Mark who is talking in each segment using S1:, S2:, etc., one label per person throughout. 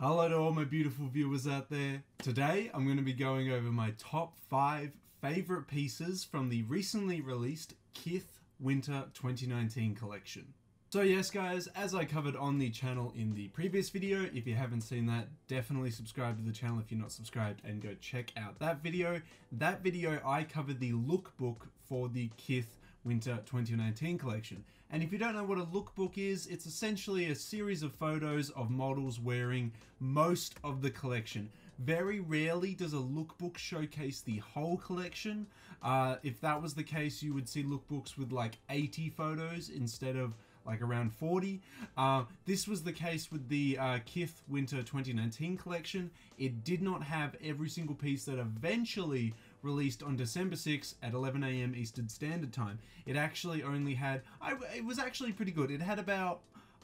S1: Hello to all my beautiful viewers out there. Today I'm going to be going over my top 5 favourite pieces from the recently released Kith Winter 2019 collection. So yes guys, as I covered on the channel in the previous video, if you haven't seen that, definitely subscribe to the channel if you're not subscribed and go check out that video. That video I covered the lookbook for the Kith Winter 2019 collection. And if you don't know what a lookbook is, it's essentially a series of photos of models wearing most of the collection. Very rarely does a lookbook showcase the whole collection. Uh, if that was the case, you would see lookbooks with like 80 photos instead of like around 40. Uh, this was the case with the uh, Kith Winter 2019 collection. It did not have every single piece that eventually released on December 6 at 11 a.m. Eastern Standard Time. It actually only had, I, it was actually pretty good. It had about,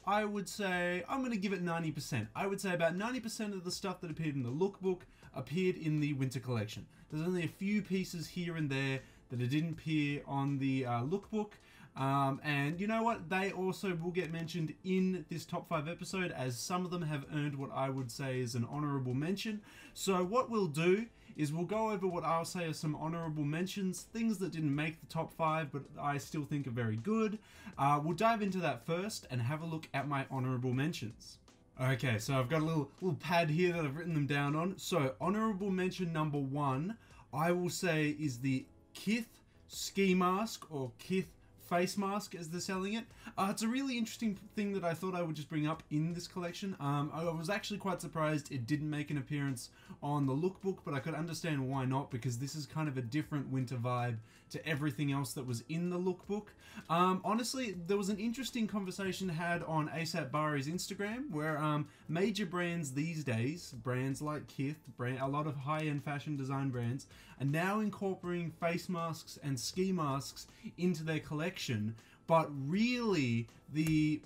S1: I would say, I'm going to give it 90%. I would say about 90% of the stuff that appeared in the lookbook appeared in the winter collection. There's only a few pieces here and there that it didn't appear on the uh, lookbook. Um, and you know what? They also will get mentioned in this top 5 episode as some of them have earned what I would say is an honorable mention. So what we'll do is we'll go over what I'll say are some honorable mentions, things that didn't make the top five, but I still think are very good. Uh, we'll dive into that first and have a look at my honorable mentions. Okay, so I've got a little little pad here that I've written them down on. So honorable mention number one, I will say is the Kith ski mask or Kith face mask as they're selling it. Uh, it's a really interesting thing that I thought I would just bring up in this collection. Um, I was actually quite surprised it didn't make an appearance on the lookbook, but I could understand why not because this is kind of a different winter vibe to everything else that was in the lookbook. Um, honestly, there was an interesting conversation had on ASAP Bari's Instagram where um, major brands these days, brands like Kith, brand, a lot of high-end fashion design brands, are now incorporating face masks and ski masks into their collection, but really the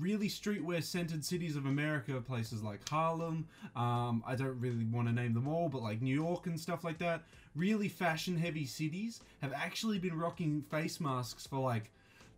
S1: really streetwear centered cities of America, places like Harlem, um, I don't really want to name them all, but like New York and stuff like that, really fashion heavy cities have actually been rocking face masks for like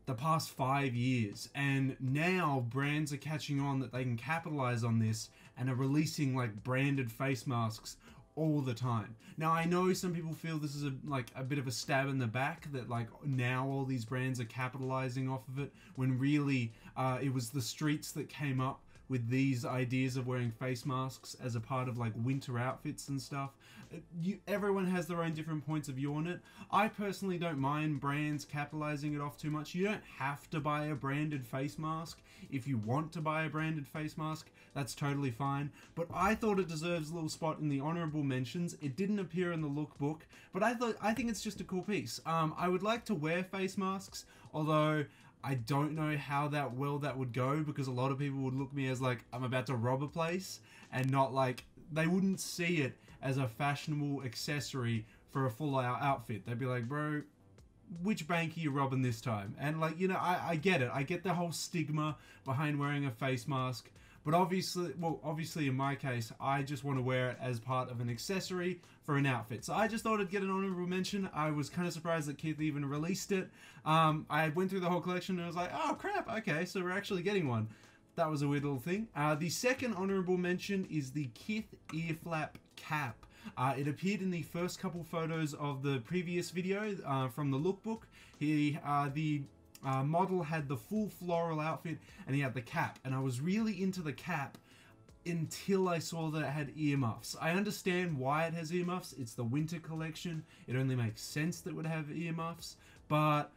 S1: the past five years. And now brands are catching on that they can capitalize on this and are releasing like branded face masks all the time. Now I know some people feel this is a like a bit of a stab in the back that like now all these brands are capitalizing off of it when really uh, it was the streets that came up with these ideas of wearing face masks as a part of like winter outfits and stuff. You, everyone has their own different points of view on it. I personally don't mind brands capitalizing it off too much. You don't have to buy a branded face mask. If you want to buy a branded face mask, that's totally fine. But I thought it deserves a little spot in the honorable mentions. It didn't appear in the lookbook, but I thought I think it's just a cool piece. Um, I would like to wear face masks, although I don't know how that well that would go because a lot of people would look me as like I'm about to rob a place and not like they wouldn't see it as a fashionable accessory for a full out outfit. They'd be like, bro, which bank are you robbing this time? And like, you know, I, I get it. I get the whole stigma behind wearing a face mask. But obviously, well, obviously in my case, I just want to wear it as part of an accessory for an outfit. So I just thought I'd get an honorable mention. I was kind of surprised that Kith even released it. Um, I went through the whole collection and I was like, oh crap, okay, so we're actually getting one. That was a weird little thing. Uh, the second honorable mention is the Kith ear flap cap. Uh, it appeared in the first couple photos of the previous video uh, from the lookbook. He, uh, the uh, model had the full floral outfit and he had the cap. And I was really into the cap until I saw that it had earmuffs. I understand why it has earmuffs. It's the winter collection. It only makes sense that would have earmuffs. But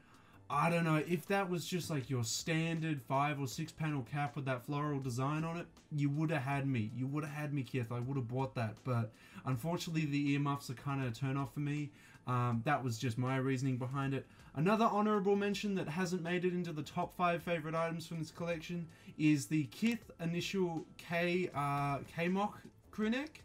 S1: I don't know, if that was just like your standard five or six panel cap with that floral design on it, you would have had me. You would have had me, Kith. I would have bought that. But unfortunately, the earmuffs are kind of a turn off for me. Um, that was just my reasoning behind it. Another honorable mention that hasn't made it into the top five favorite items from this collection is the Kith initial K uh, K Mock crew neck.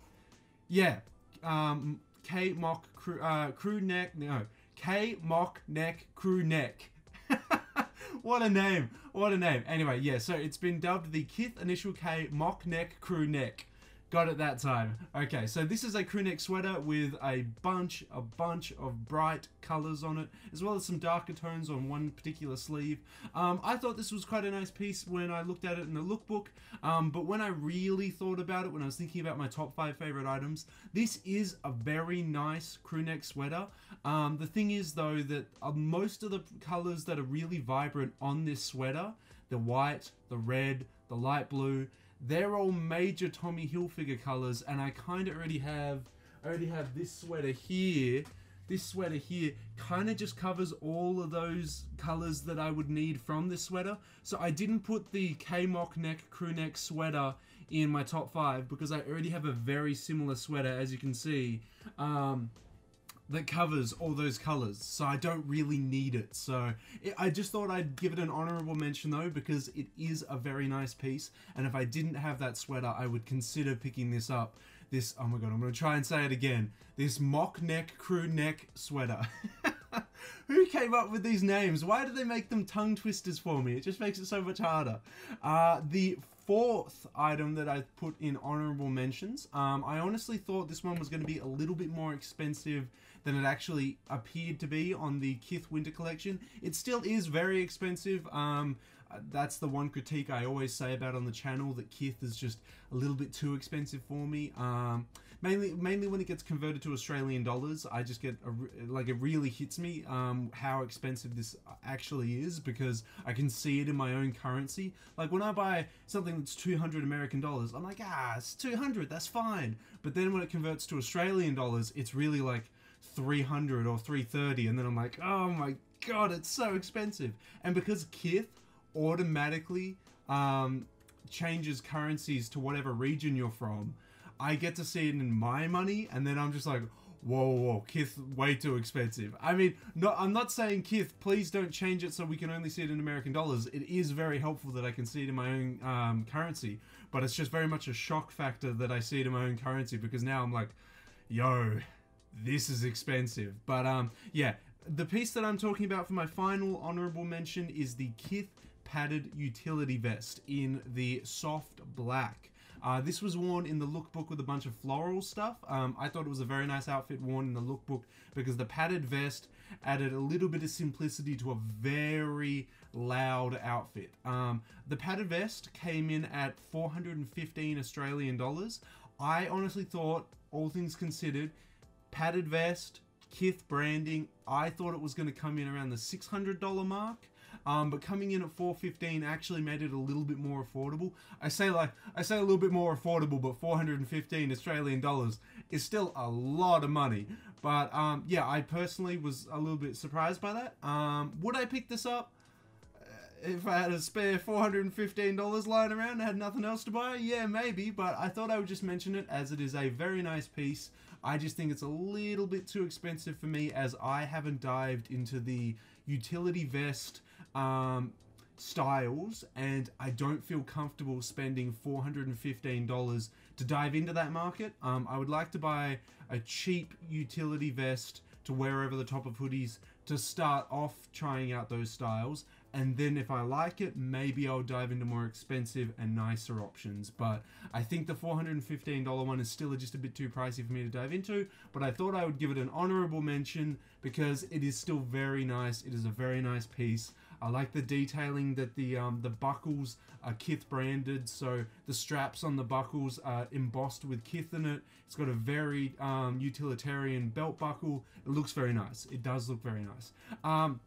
S1: Yeah, um, K Mock crew, uh, crew neck. No, K Mock neck crew neck. what a name! What a name! Anyway, yeah. So it's been dubbed the Kith Initial K Mock Neck Crew Neck. Got it that time. Okay, so this is a crewneck sweater with a bunch, a bunch of bright colors on it, as well as some darker tones on one particular sleeve. Um, I thought this was quite a nice piece when I looked at it in the lookbook, um, but when I really thought about it, when I was thinking about my top five favorite items, this is a very nice crewneck sweater. Um, the thing is, though, that uh, most of the colors that are really vibrant on this sweater, the white, the red, the light blue, they're all major Tommy Hilfiger colors, and I kind of already have, I already have this sweater here. This sweater here kind of just covers all of those colors that I would need from this sweater. So I didn't put the K-Mock neck crew neck sweater in my top five because I already have a very similar sweater, as you can see. Um, that covers all those colors, so I don't really need it. So it, I just thought I'd give it an honorable mention though, because it is a very nice piece, and if I didn't have that sweater, I would consider picking this up. This, oh my god, I'm gonna try and say it again. This mock neck crew neck sweater. Who came up with these names? Why do they make them tongue twisters for me? It just makes it so much harder. Uh, the fourth item that I put in honorable mentions, um, I honestly thought this one was going to be a little bit more expensive than it actually appeared to be on the Kith Winter Collection. It still is very expensive. Um, that's the one critique I always say about on the channel that Kith is just a little bit too expensive for me. Um, mainly, mainly when it gets converted to Australian dollars, I just get a, like it really hits me um, how expensive this actually is because I can see it in my own currency. Like when I buy something that's 200 American dollars, I'm like, ah, it's 200, that's fine. But then when it converts to Australian dollars, it's really like 300 or 330, and then I'm like, oh my god, it's so expensive. And because Kith automatically um, changes currencies to whatever region you're from, I get to see it in my money, and then I'm just like, whoa, whoa, Kith, way too expensive. I mean, no, I'm not saying Kith, please don't change it so we can only see it in American dollars. It is very helpful that I can see it in my own um, currency, but it's just very much a shock factor that I see it in my own currency because now I'm like, yo, this is expensive. But um, yeah, the piece that I'm talking about for my final honorable mention is the Kith padded utility vest in the soft black. Uh, this was worn in the lookbook with a bunch of floral stuff. Um, I thought it was a very nice outfit worn in the lookbook because the padded vest added a little bit of simplicity to a very loud outfit. Um, the padded vest came in at 415 Australian dollars. I honestly thought, all things considered, padded vest, Kith branding, I thought it was going to come in around the $600 mark. Um, but coming in at 415 actually made it a little bit more affordable. I say like I say a little bit more affordable, but 415 Australian dollars is still a lot of money. But um, yeah, I personally was a little bit surprised by that. Um, would I pick this up? Uh, if I had a spare $415 lying around and had nothing else to buy, yeah, maybe, but I thought I would just mention it as it is a very nice piece. I just think it's a little bit too expensive for me as I haven't dived into the utility vest um, styles, and I don't feel comfortable spending $415 to dive into that market. Um, I would like to buy a cheap utility vest to wear over the top of hoodies to start off trying out those styles and then if I like it, maybe I'll dive into more expensive and nicer options. But I think the $415 one is still just a bit too pricey for me to dive into, but I thought I would give it an honorable mention because it is still very nice. It is a very nice piece. I like the detailing that the um, the buckles are Kith branded, so the straps on the buckles are embossed with Kith in it. It's got a very um, utilitarian belt buckle. It looks very nice. It does look very nice. Um,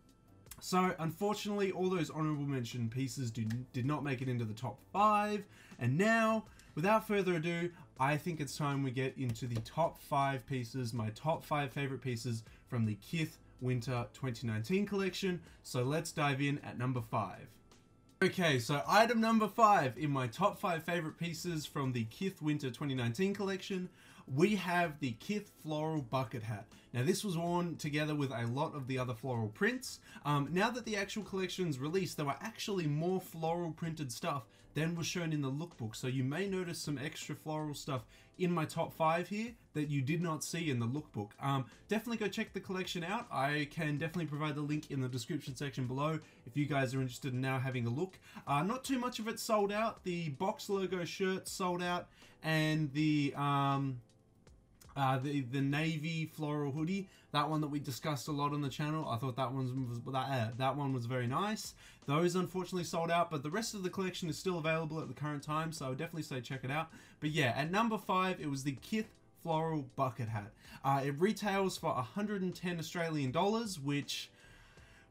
S1: so, unfortunately, all those honorable mention pieces did, did not make it into the top five. And now, without further ado, I think it's time we get into the top five pieces, my top five favorite pieces from the Kith Winter 2019 collection. So let's dive in at number five. Okay, so item number five in my top five favorite pieces from the Kith Winter 2019 collection we have the Kith Floral Bucket Hat. Now this was worn together with a lot of the other floral prints. Um, now that the actual collection's released, there were actually more floral printed stuff than was shown in the lookbook. So you may notice some extra floral stuff in my top five here that you did not see in the lookbook. Um, definitely go check the collection out. I can definitely provide the link in the description section below if you guys are interested in now having a look. Uh, not too much of it sold out. The box logo shirt sold out and the um, uh, the the navy floral hoodie, that one that we discussed a lot on the channel. I thought that one was that uh, that one was very nice. Those unfortunately sold out, but the rest of the collection is still available at the current time, so I would definitely say check it out. But yeah, at number five, it was the Kith floral bucket hat. Uh, it retails for 110 Australian dollars, which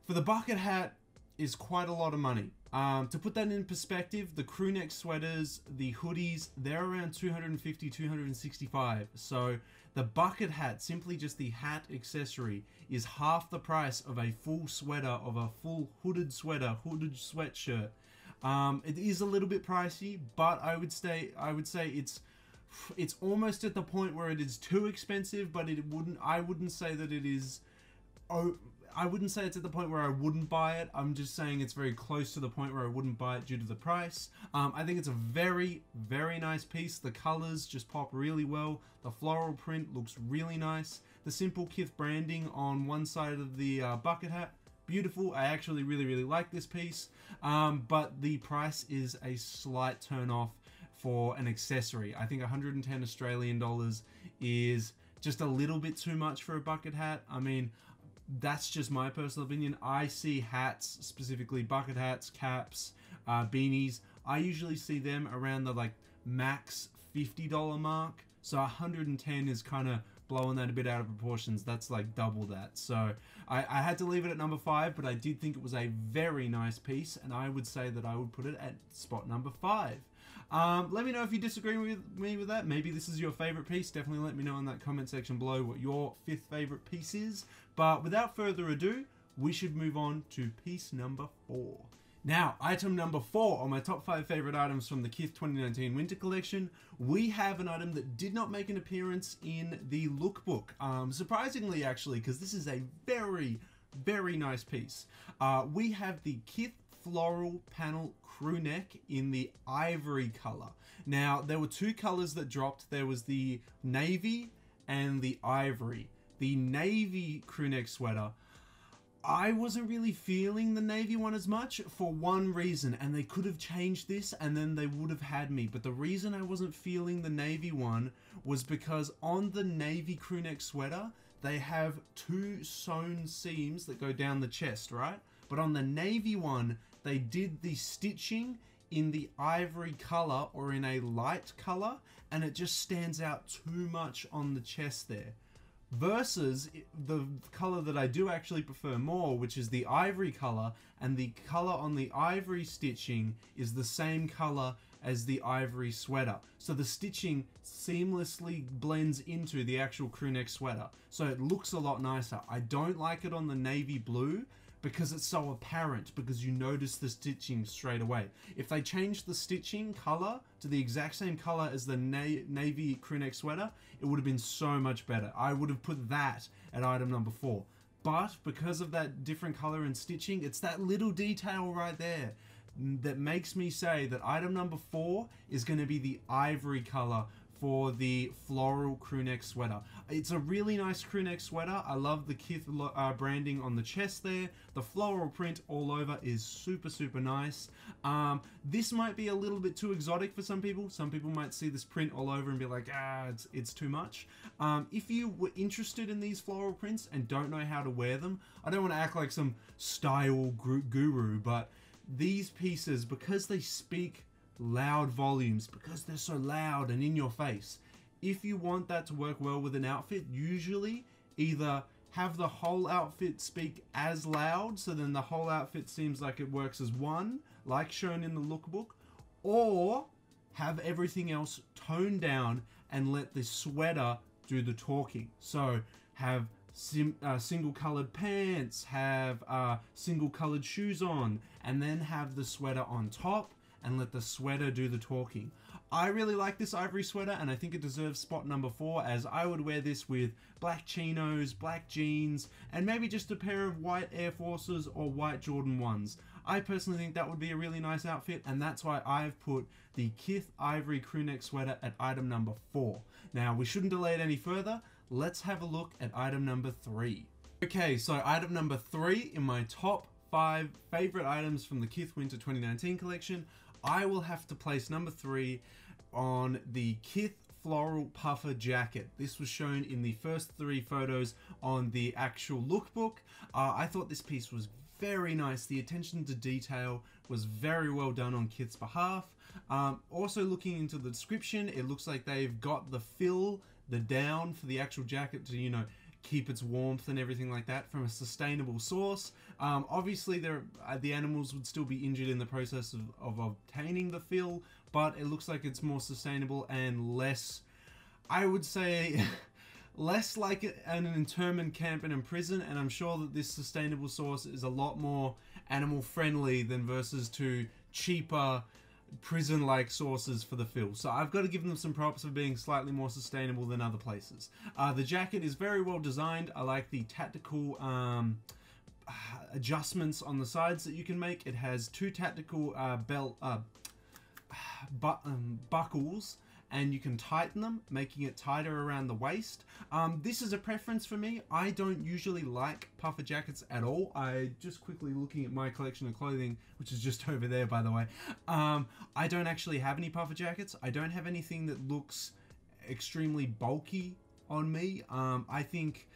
S1: for the bucket hat is quite a lot of money. Um, to put that in perspective, the crew neck sweaters, the hoodies, they're around 250, 265. So the bucket hat, simply just the hat accessory, is half the price of a full sweater, of a full hooded sweater, hooded sweatshirt. Um, it is a little bit pricey, but I would say I would say it's it's almost at the point where it is too expensive, but it wouldn't. I wouldn't say that it is. Oh, I wouldn't say it's at the point where I wouldn't buy it. I'm just saying it's very close to the point where I wouldn't buy it due to the price. Um, I think it's a very, very nice piece. The colors just pop really well. The floral print looks really nice. The simple Kith branding on one side of the uh, bucket hat, beautiful. I actually really, really like this piece. Um, but the price is a slight turn off for an accessory. I think 110 Australian dollars is just a little bit too much for a bucket hat. I mean, that's just my personal opinion. I see hats, specifically bucket hats, caps, uh, beanies. I usually see them around the like max $50 mark. So 110 is kind of blowing that a bit out of proportions. That's like double that. So I, I, had to leave it at number five, but I did think it was a very nice piece, and I would say that I would put it at spot number five. Um, let me know if you disagree with me with that. Maybe this is your favorite piece. Definitely let me know in that comment section below what your fifth favorite piece is. But without further ado, we should move on to piece number four. Now, item number four on my top five favorite items from the Kith 2019 Winter Collection, we have an item that did not make an appearance in the lookbook. Um, surprisingly, actually, because this is a very, very nice piece. Uh, we have the Kith floral panel crew neck in the ivory color. Now, there were two colors that dropped. There was the navy and the ivory. The navy crew neck sweater, I wasn't really feeling the navy one as much for one reason, and they could have changed this and then they would have had me. But the reason I wasn't feeling the navy one was because on the navy crew neck sweater, they have two sewn seams that go down the chest, right? But on the navy one, they did the stitching in the ivory color or in a light color and it just stands out too much on the chest there versus the color that I do actually prefer more, which is the ivory color, and the color on the ivory stitching is the same color as the ivory sweater. So the stitching seamlessly blends into the actual crewneck sweater. So it looks a lot nicer. I don't like it on the navy blue because it's so apparent because you notice the stitching straight away. If they change the stitching color to the exact same color as the na navy crewneck sweater, it would have been so much better. I would have put that at item number four. But because of that different color and stitching, it's that little detail right there that makes me say that item number four is going to be the ivory color for the floral crewneck sweater. It's a really nice crewneck sweater. I love the Kith uh, branding on the chest there. The floral print all over is super, super nice. Um, this might be a little bit too exotic for some people. Some people might see this print all over and be like, ah, it's, it's too much. Um, if you were interested in these floral prints and don't know how to wear them, I don't want to act like some style guru, but these pieces, because they speak loud volumes because they're so loud and in your face. If you want that to work well with an outfit, usually either have the whole outfit speak as loud so then the whole outfit seems like it works as one, like shown in the lookbook, or have everything else toned down and let the sweater do the talking. So have sim, uh, single colored pants, have uh, single colored shoes on, and then have the sweater on top and let the sweater do the talking. I really like this ivory sweater and I think it deserves spot number four as I would wear this with black chinos, black jeans, and maybe just a pair of white Air Forces or white Jordan 1s. I personally think that would be a really nice outfit and that's why I've put the Kith Ivory crewneck sweater at item number four. Now we shouldn't delay it any further, let's have a look at item number three. Okay, so item number three in my top five favorite items from the Kith Winter 2019 collection I will have to place number three on the Kith floral puffer jacket. This was shown in the first three photos on the actual lookbook. Uh, I thought this piece was very nice. The attention to detail was very well done on Kith's behalf. Um, also looking into the description, it looks like they've got the fill, the down for the actual jacket to, you know, keep its warmth and everything like that from a sustainable source. Um, obviously, there uh, the animals would still be injured in the process of, of obtaining the fill, but it looks like it's more sustainable and less, I would say, less like an internment camp and in prison. And I'm sure that this sustainable source is a lot more animal friendly than versus to cheaper prison like sources for the fill. So I've got to give them some props for being slightly more sustainable than other places. Uh, the jacket is very well designed. I like the tactical. Um, adjustments on the sides that you can make. It has two tactical uh, belt uh, but, um, buckles and you can tighten them, making it tighter around the waist. Um, this is a preference for me. I don't usually like puffer jackets at all. I just quickly looking at my collection of clothing, which is just over there, by the way. Um, I don't actually have any puffer jackets. I don't have anything that looks extremely bulky on me. Um, I think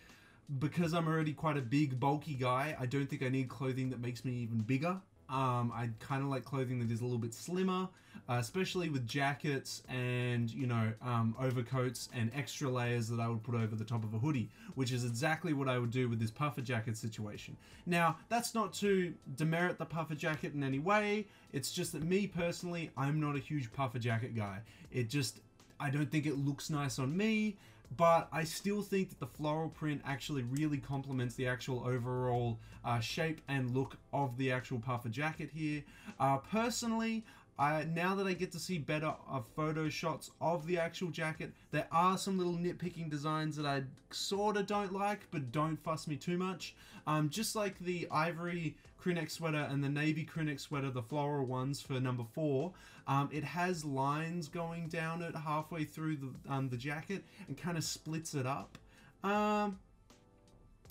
S1: because I'm already quite a big, bulky guy, I don't think I need clothing that makes me even bigger. Um, I kind of like clothing that is a little bit slimmer, uh, especially with jackets and, you know, um, overcoats and extra layers that I would put over the top of a hoodie, which is exactly what I would do with this puffer jacket situation. Now, that's not to demerit the puffer jacket in any way. It's just that me personally, I'm not a huge puffer jacket guy. It just, I don't think it looks nice on me but I still think that the floral print actually really complements the actual overall uh, shape and look of the actual puffer jacket here. Uh, personally, I, now that I get to see better uh, photo shots of the actual jacket, there are some little nitpicking designs that I sort of don't like, but don't fuss me too much. Um, just like the ivory crewneck sweater and the navy crewneck sweater, the floral ones for number four, um, it has lines going down it halfway through the, um, the jacket and kind of splits it up. Um,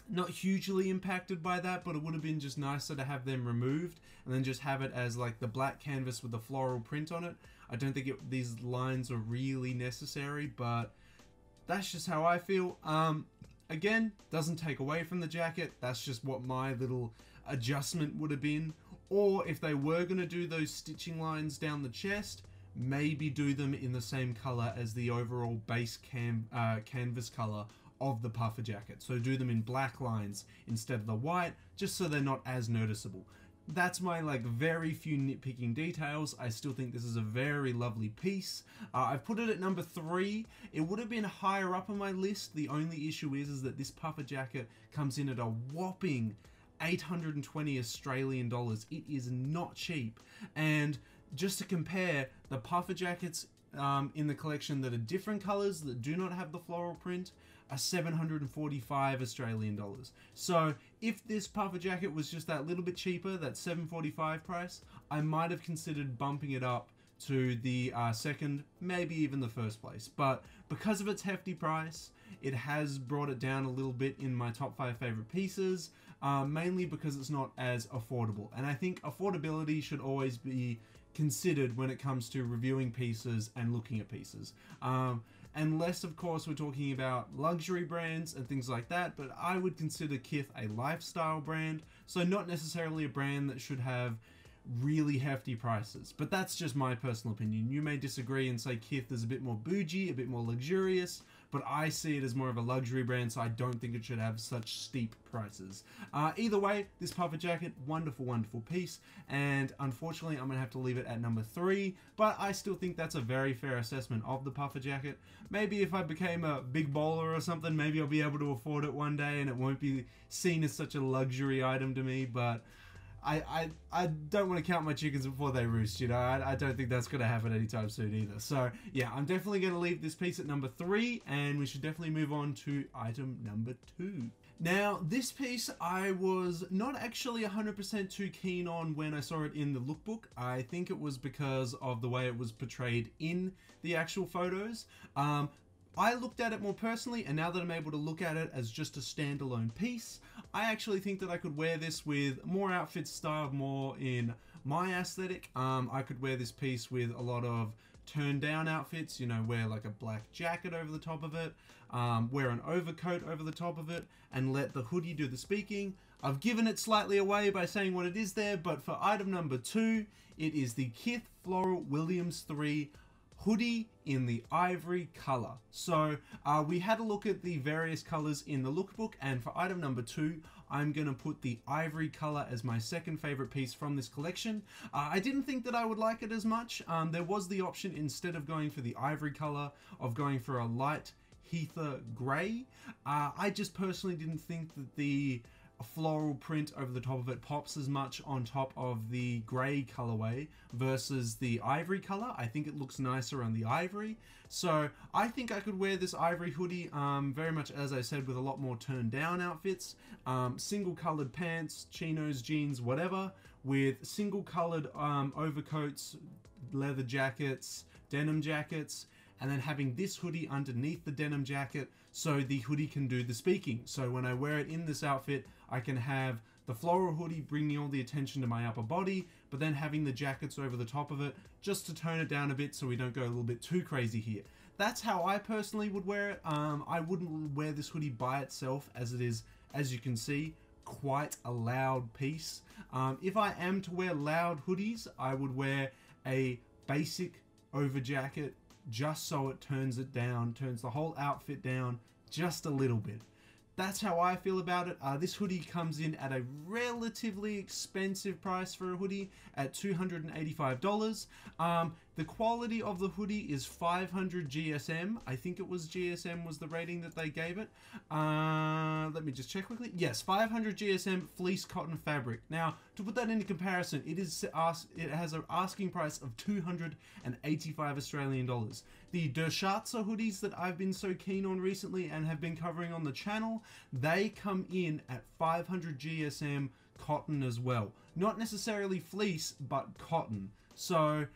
S1: not hugely impacted by that, but it would have been just nicer to have them removed and then just have it as like the black canvas with the floral print on it. I don't think it, these lines are really necessary, but that's just how I feel. Um, again, doesn't take away from the jacket. That's just what my little adjustment would have been. Or if they were going to do those stitching lines down the chest, maybe do them in the same color as the overall base cam uh, canvas color of the puffer jacket. So do them in black lines instead of the white, just so they're not as noticeable. That's my like very few nitpicking details. I still think this is a very lovely piece. Uh, I've put it at number three. It would have been higher up on my list. The only issue is, is that this puffer jacket comes in at a whopping 820 Australian dollars. It is not cheap. And just to compare, the puffer jackets um, in the collection that are different colors that do not have the floral print are 745 Australian dollars. So if this puffer jacket was just that little bit cheaper, that 745 price, I might have considered bumping it up to the uh, second, maybe even the first place. But because of its hefty price, it has brought it down a little bit in my top five favorite pieces uh, mainly because it's not as affordable. And I think affordability should always be considered when it comes to reviewing pieces and looking at pieces. Um, unless, of course, we're talking about luxury brands and things like that, but I would consider Kith a lifestyle brand, so not necessarily a brand that should have really hefty prices. But that's just my personal opinion. You may disagree and say Kith is a bit more bougie, a bit more luxurious, but I see it as more of a luxury brand, so I don't think it should have such steep prices. Uh, either way, this puffer jacket, wonderful, wonderful piece, and unfortunately, I'm gonna have to leave it at number three, but I still think that's a very fair assessment of the puffer jacket. Maybe if I became a big bowler or something, maybe I'll be able to afford it one day and it won't be seen as such a luxury item to me, but I, I, I don't want to count my chickens before they roost, you know. I, I don't think that's going to happen anytime soon either. So, yeah, I'm definitely going to leave this piece at number three, and we should definitely move on to item number two. Now, this piece I was not actually 100% too keen on when I saw it in the lookbook. I think it was because of the way it was portrayed in the actual photos. Um, I looked at it more personally, and now that I'm able to look at it as just a standalone piece, I actually think that I could wear this with more outfits styled more in my aesthetic. Um, I could wear this piece with a lot of turn down outfits, you know, wear like a black jacket over the top of it, um, wear an overcoat over the top of it, and let the hoodie do the speaking. I've given it slightly away by saying what it is there, but for item number two, it is the Kith Floral Williams 3 hoodie in the ivory color. So uh, we had a look at the various colors in the lookbook and for item number two, I'm to put the ivory color as my second favorite piece from this collection. Uh, I didn't think that I would like it as much. Um, there was the option instead of going for the ivory color of going for a light heather gray. Uh, I just personally didn't think that the floral print over the top of it pops as much on top of the grey colorway versus the ivory color. I think it looks nicer on the ivory. So I think I could wear this ivory hoodie um, very much as I said with a lot more turned down outfits. Um, single colored pants, chinos, jeans, whatever with single colored um, overcoats, leather jackets, denim jackets and then having this hoodie underneath the denim jacket so the hoodie can do the speaking. So when I wear it in this outfit, I can have the floral hoodie bringing all the attention to my upper body, but then having the jackets over the top of it just to tone it down a bit so we don't go a little bit too crazy here. That's how I personally would wear it. Um, I wouldn't wear this hoodie by itself as it is, as you can see, quite a loud piece. Um, if I am to wear loud hoodies, I would wear a basic over jacket just so it turns it down, turns the whole outfit down just a little bit that's how I feel about it. Uh, this hoodie comes in at a relatively expensive price for a hoodie at $285. Um, the quality of the hoodie is 500 GSM. I think it was GSM was the rating that they gave it. Uh, let me just check quickly. Yes, 500 GSM fleece cotton fabric. Now, to put that into comparison, it is it has an asking price of 285 Australian dollars. The Dershowitz hoodies that I've been so keen on recently and have been covering on the channel, they come in at 500 GSM cotton as well. Not necessarily fleece, but cotton. So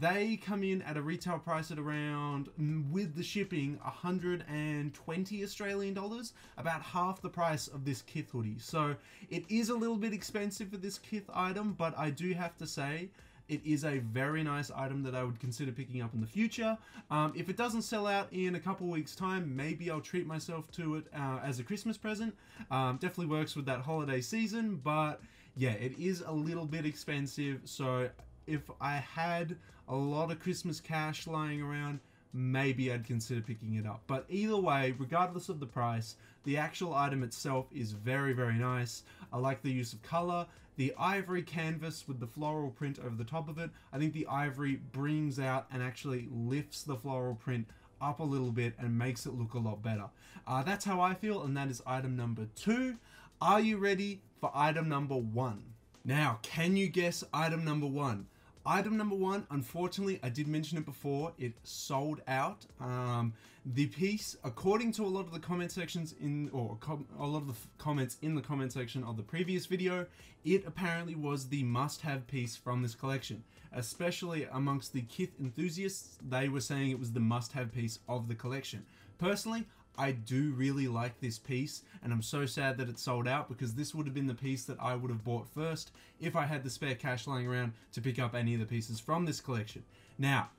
S1: they come in at a retail price at around, with the shipping, 120 Australian dollars, about half the price of this Kith hoodie. So it is a little bit expensive for this Kith item, but I do have to say, it is a very nice item that I would consider picking up in the future. Um, if it doesn't sell out in a couple weeks time, maybe I'll treat myself to it uh, as a Christmas present. Um, definitely works with that holiday season, but yeah, it is a little bit expensive. So if I had a lot of Christmas cash lying around, maybe I'd consider picking it up. But either way, regardless of the price, the actual item itself is very, very nice. I like the use of color. The ivory canvas with the floral print over the top of it, I think the ivory brings out and actually lifts the floral print up a little bit and makes it look a lot better. Uh, that's how I feel, and that is item number two. Are you ready for item number one? Now, can you guess item number one? Item number one, unfortunately, I did mention it before, it sold out. Um, the piece, according to a lot of the comment sections in, or a lot of the comments in the comment section of the previous video, it apparently was the must-have piece from this collection. Especially amongst the Kith enthusiasts, they were saying it was the must-have piece of the collection. Personally, I do really like this piece, and I'm so sad that it sold out because this would have been the piece that I would have bought first if I had the spare cash lying around to pick up any of the pieces from this collection. Now,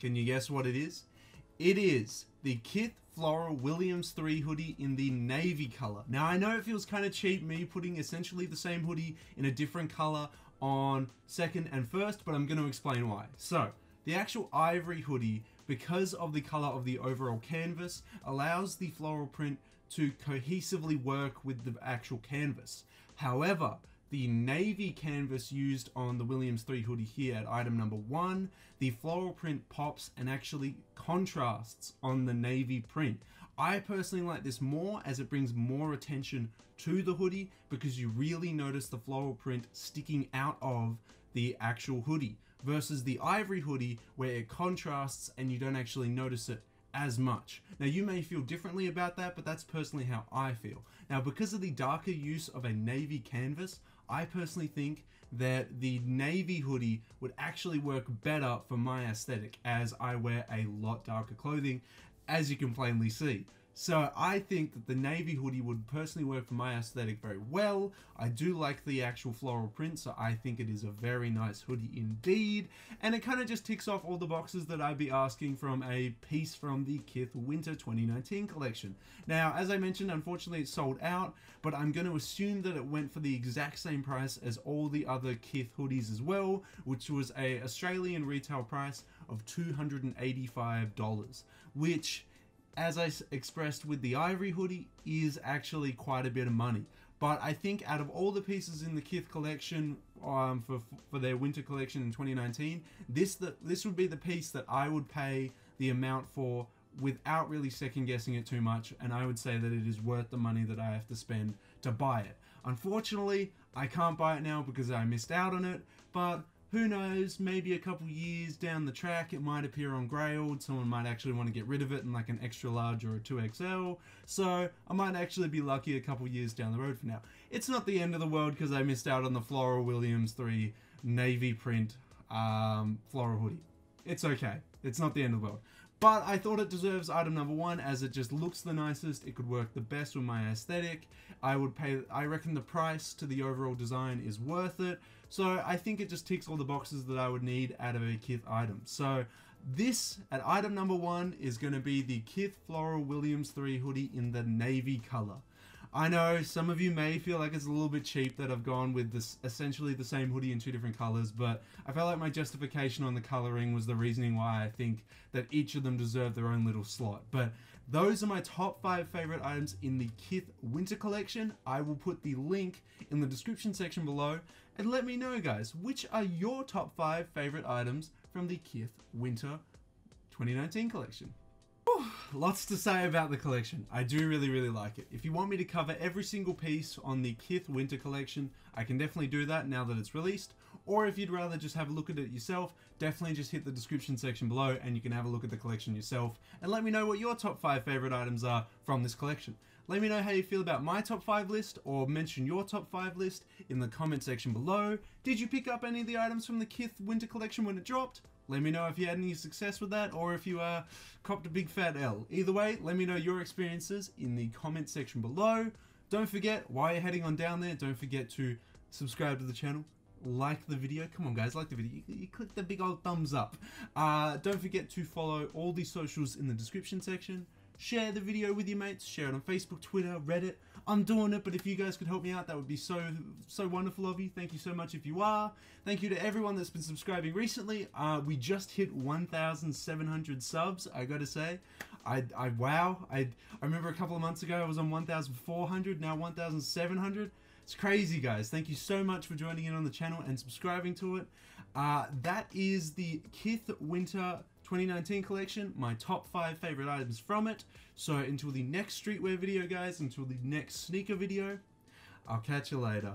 S1: can you guess what it is? It is the Kith Floral Williams 3 hoodie in the navy color. Now, I know it feels kind of cheap, me putting essentially the same hoodie in a different color on second and first, but I'm going to explain why. So, the actual ivory hoodie because of the color of the overall canvas, allows the floral print to cohesively work with the actual canvas. However, the navy canvas used on the Williams 3 hoodie here at item number one, the floral print pops and actually contrasts on the navy print. I personally like this more as it brings more attention to the hoodie because you really notice the floral print sticking out of the actual hoodie versus the ivory hoodie where it contrasts and you don't actually notice it as much. Now you may feel differently about that, but that's personally how I feel. Now because of the darker use of a navy canvas, I personally think that the navy hoodie would actually work better for my aesthetic as I wear a lot darker clothing, as you can plainly see. So I think that the navy hoodie would personally work for my aesthetic very well. I do like the actual floral print, so I think it is a very nice hoodie indeed. And it kind of just ticks off all the boxes that I'd be asking from a piece from the Kith Winter 2019 collection. Now, as I mentioned, unfortunately it sold out, but I'm going to assume that it went for the exact same price as all the other Kith hoodies as well, which was a Australian retail price of $285, which as I expressed with the Ivory hoodie, is actually quite a bit of money. But I think out of all the pieces in the Kith collection um, for for their winter collection in 2019, this the, this would be the piece that I would pay the amount for without really second guessing it too much, and I would say that it is worth the money that I have to spend to buy it. Unfortunately, I can't buy it now because I missed out on it, but who knows, maybe a couple years down the track it might appear on Grailed, someone might actually want to get rid of it in like an extra large or a 2XL, so I might actually be lucky a couple years down the road for now. It's not the end of the world because I missed out on the Floral Williams 3 navy print um, floral hoodie. It's okay, it's not the end of the world. But I thought it deserves item number one as it just looks the nicest. It could work the best with my aesthetic. I would pay, I reckon the price to the overall design is worth it. So I think it just ticks all the boxes that I would need out of a Kith item. So this, at item number one, is going to be the Kith Floral Williams 3 hoodie in the navy color. I know some of you may feel like it's a little bit cheap that I've gone with this essentially the same hoodie in two different colors, but I felt like my justification on the coloring was the reasoning why I think that each of them deserve their own little slot. But those are my top five favorite items in the Kith Winter Collection. I will put the link in the description section below and let me know guys, which are your top five favorite items from the Kith Winter 2019 collection? lots to say about the collection. I do really, really like it. If you want me to cover every single piece on the Kith Winter Collection, I can definitely do that now that it's released. Or if you'd rather just have a look at it yourself, definitely just hit the description section below and you can have a look at the collection yourself and let me know what your top 5 favorite items are from this collection. Let me know how you feel about my top 5 list or mention your top 5 list in the comment section below. Did you pick up any of the items from the Kith Winter Collection when it dropped? Let me know if you had any success with that or if you uh, copped a big fat L. Either way, let me know your experiences in the comment section below. Don't forget, while you're heading on down there, don't forget to subscribe to the channel, like the video. Come on, guys, like the video. You, you click the big old thumbs up. Uh, don't forget to follow all the socials in the description section. Share the video with your mates. Share it on Facebook, Twitter, Reddit. I'm doing it, but if you guys could help me out, that would be so, so wonderful of you. Thank you so much if you are. Thank you to everyone that's been subscribing recently. Uh, we just hit 1,700 subs, I gotta say. I, I wow. I, I remember a couple of months ago I was on 1,400, now 1,700. It's crazy, guys. Thank you so much for joining in on the channel and subscribing to it. Uh, that is the Kith Winter 2019 collection, my top five favorite items from it. So until the next streetwear video, guys, until the next sneaker video, I'll catch you later.